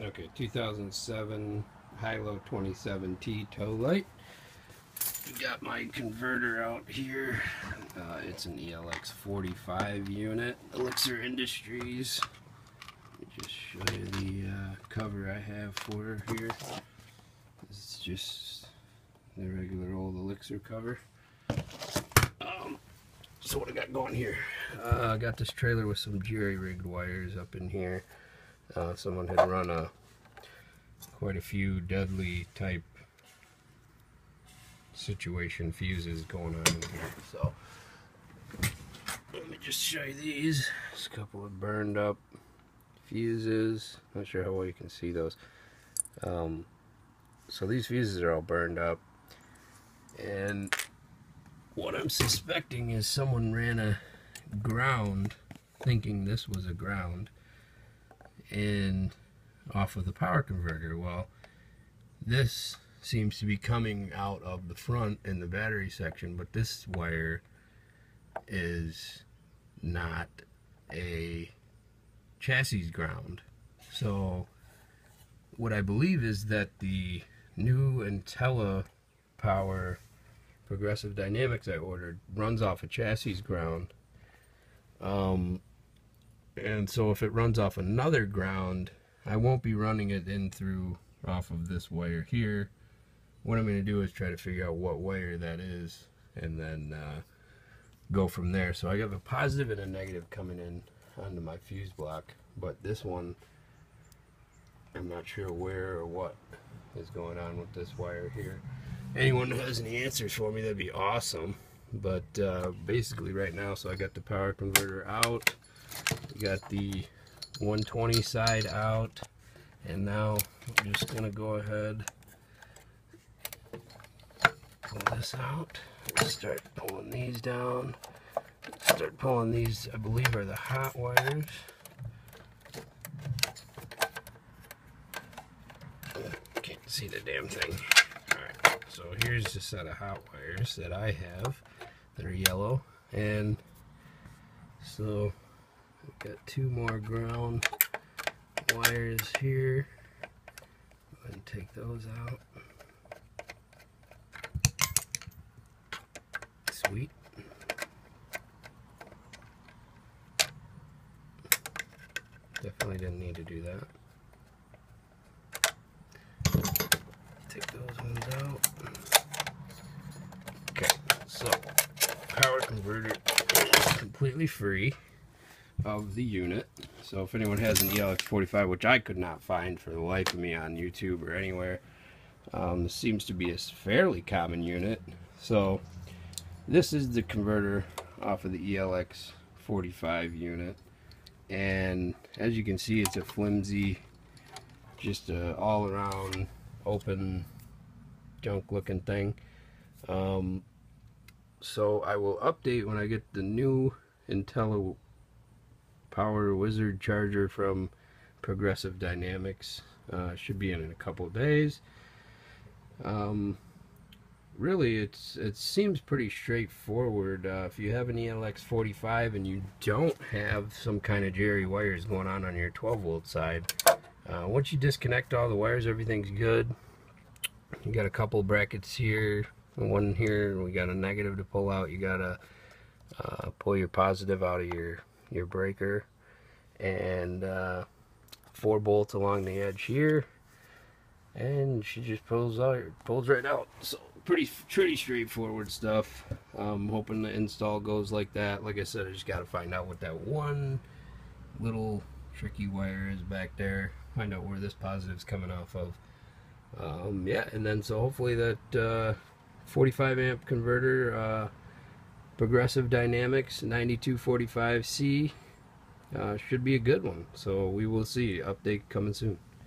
Okay, 2007 Hilo 27T Towlite. Got my converter out here. Uh, it's an ELX 45 unit, Elixir Industries. Let me just show you the uh, cover I have for her here. This is just the regular old Elixir cover. Um, so what I got going here? Uh, I got this trailer with some jerry-rigged wires up in here. Uh, someone had run a quite a few deadly type situation fuses going on in here. So let me just show you these. There's a couple of burned up fuses. Not sure how well you can see those. Um, so these fuses are all burned up. And what I'm suspecting is someone ran a ground thinking this was a ground and off of the power converter. Well, this seems to be coming out of the front in the battery section, but this wire is not a chassis ground. So what I believe is that the new Intella Power Progressive Dynamics I ordered runs off a chassis ground. Um, and so if it runs off another ground I won't be running it in through off of this wire here. What I'm going to do is try to figure out what wire that is and then uh, go from there. So I have a positive and a negative coming in onto my fuse block but this one I'm not sure where or what is going on with this wire here. Anyone who has any answers for me that'd be awesome. But uh, basically right now so I got the power converter out got the 120 side out. And now I'm just gonna go ahead pull this out. Start pulling these down. Start pulling these I believe are the hot wires. Can't see the damn thing. Alright so here's a set of hot wires that I have that are yellow. And so Got two more ground wires here. And take those out. Sweet. Definitely didn't need to do that. Take those ones out. Okay, so power converter is completely free of the unit. So if anyone has an ELX45, which I could not find for the life of me on YouTube or anywhere, um, this seems to be a fairly common unit. So this is the converter off of the ELX45 unit. And as you can see, it's a flimsy, just a all-around open junk looking thing. Um, so I will update when I get the new Inteli Power Wizard charger from Progressive Dynamics. Uh, should be in in a couple days. Um, really, it's it seems pretty straightforward. Uh, if you have an ELX 45 and you don't have some kind of jerry wires going on on your 12 volt side, uh, once you disconnect all the wires, everything's good. You got a couple brackets here, one here. We got a negative to pull out. You gotta uh, pull your positive out of your your breaker. And uh, four bolts along the edge here. And she just pulls out pulls right out. So pretty pretty straightforward stuff. I'm hoping the install goes like that. Like I said I just got to find out what that one little tricky wire is back there. Find out where this positive is coming off of. Um, yeah and then so hopefully that uh, 45 amp converter uh, Progressive Dynamics 9245C uh, should be a good one. So we will see. Update coming soon.